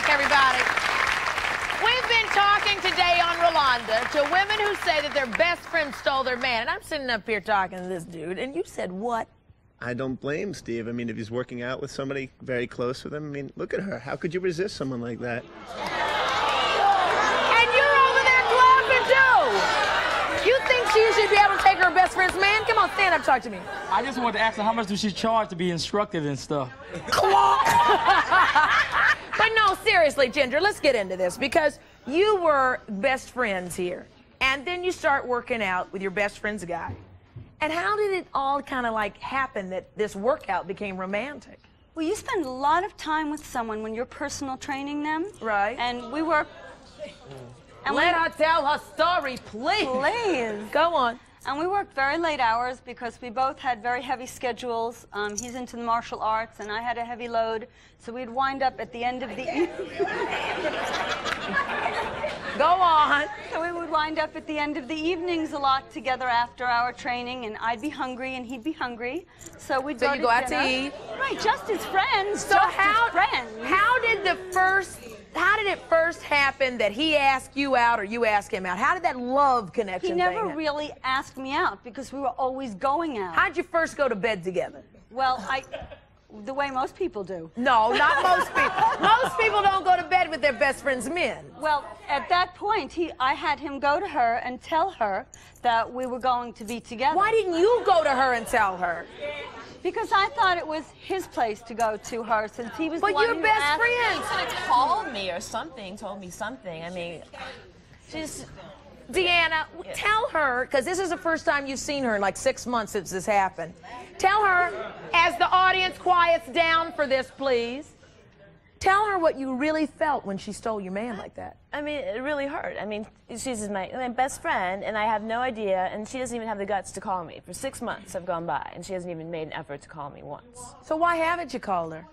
back, everybody. We've been talking today on Rolonda to women who say that their best friend stole their man. And I'm sitting up here talking to this dude, and you said what? I don't blame Steve. I mean, if he's working out with somebody very close with him, I mean, look at her. How could you resist someone like that? And you're over there clapping too. You think she should be able to take her best friend's man? Come on, stand up, talk to me. I just wanted to ask her how much does she charge to be instructed and stuff. But no, seriously, Ginger, let's get into this because you were best friends here. And then you start working out with your best friend's guy. And how did it all kind of like happen that this workout became romantic? Well, you spend a lot of time with someone when you're personal training them. Right. And we work. And Let we, her tell her story, please. Please. Go on. And we worked very late hours because we both had very heavy schedules. Um, he's into the martial arts, and I had a heavy load. So we'd wind up at the end of the evening. Go on. so we would wind up at the end of the evenings a lot together after our training, and I'd be hungry and he'd be hungry. So we'd So go you to go out to eat. Right, just as friends. So just how as friends. how did the first how did it first happen that he asked you out or you asked him out? How did that love connection He never really asked me out because we were always going out. How'd you first go to bed together? Well, I, the way most people do. No, not most people. most people don't go to bed with their best friend's men. Well, at that point, he, I had him go to her and tell her that we were going to be together. Why didn't you go to her and tell her? Because I thought it was his place to go to her since he was But the one you're who best asked- friends. She could have called me or something, told me something. I mean, she's. Deanna, w tell her, because this is the first time you've seen her in like six months since this happened. Tell her, as the audience quiets down for this, please, tell her what you really felt when she stole your man like that. I mean, it really hurt. I mean, she's my, my best friend, and I have no idea, and she doesn't even have the guts to call me. For six months have gone by, and she hasn't even made an effort to call me once. So why haven't you called her?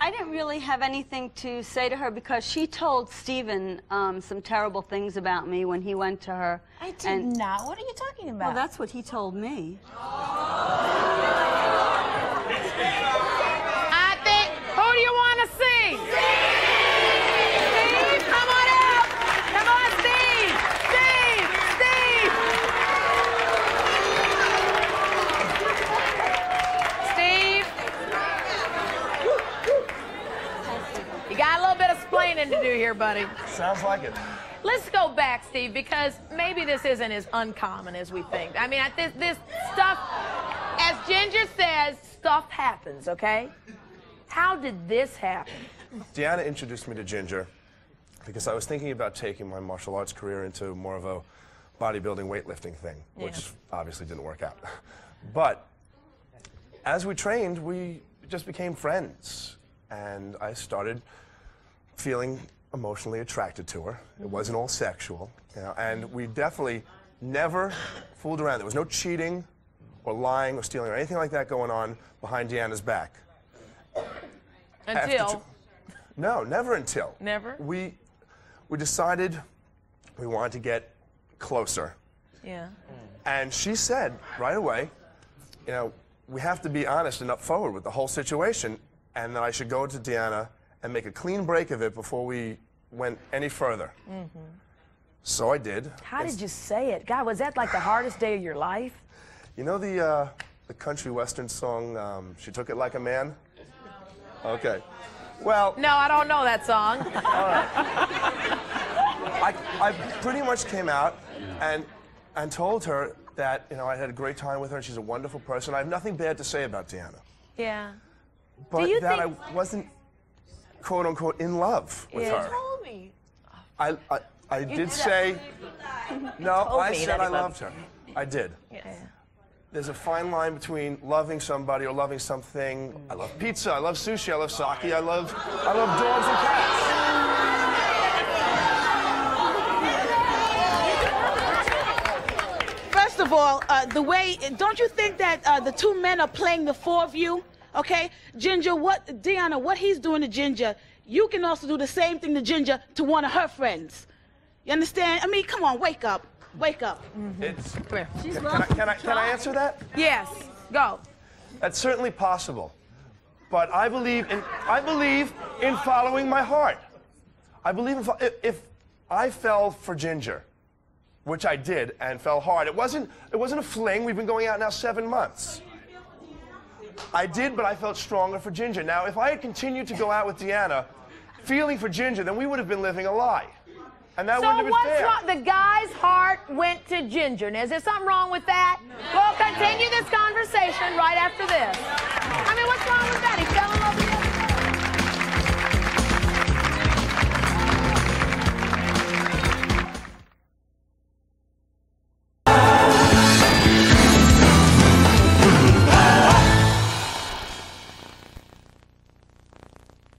I didn't really have anything to say to her because she told Stephen um, some terrible things about me when he went to her. I did And- not. What are you talking about? Well, that's what he told me. I think, who do you want to see? Steve, come on out. Come on, Steve. Steve, Steve. Steve. You got a little bit of splaining to do here, buddy. Sounds like it. Let's go back, Steve, because maybe this isn't as uncommon as we think. I mean, I, this, this stuff, as Ginger says, stuff happens, okay? How did this happen? Deanna introduced me to Ginger because I was thinking about taking my martial arts career into more of a bodybuilding weightlifting thing, which obviously didn't work out. But as we trained, we just became friends. And I started feeling emotionally attracted to her. It wasn't all sexual, you know, and we definitely never fooled around. There was no cheating or lying or stealing or anything like that going on behind Deanna's back. Until. no, never until. Never? We we decided we wanted to get closer. Yeah. And she said right away, you know, we have to be honest and up forward with the whole situation, and that I should go to Deanna and make a clean break of it before we went any further. So I did. How did you say it? God, was that like the hardest day of your life? You know the uh, the country western song, um, "She Took It Like a Man." Okay. Well, No, I don't know that song. I, I pretty much came out and and told her that you know I had a great time with her. and She's a wonderful person. I have nothing bad to say about Deanna, Yeah. but you that think- I wasn't quote unquote in love with Yeah. her. You told me. I I, I did did say no. I said I loved loved her. I did. Yes. There's a fine line between loving somebody or loving something. I love pizza. I love sushi. I love sake. I love I love dogs and cats. First of all, uh, the way, don't you think that uh, the two men are playing the four of you? Okay? Ginger, what, Deanna, what he's doing to Ginger, you can also do the same thing to Ginger to one of her friends. You understand? I mean, come on, wake up. Wake up. Mm-hmm. It's, Come here. can, I, can, I, can I answer that? Yes. Go. That's certainly possible. but I believe in I believe in following my heart. I believe in if, if I fell for Ginger, which I did and fell hard. It wasn't it wasn't a fling. We've been going out now 7 months. I did, but I felt stronger for Ginger. Now, if I had continued to go out with Deanna, feeling for Ginger, then we would have been living a lie. And that So wouldn't have been So what's fair. wrong? The guy's heart went to Ginger. Now, is there something wrong with that? We'll continue this conversation right after this.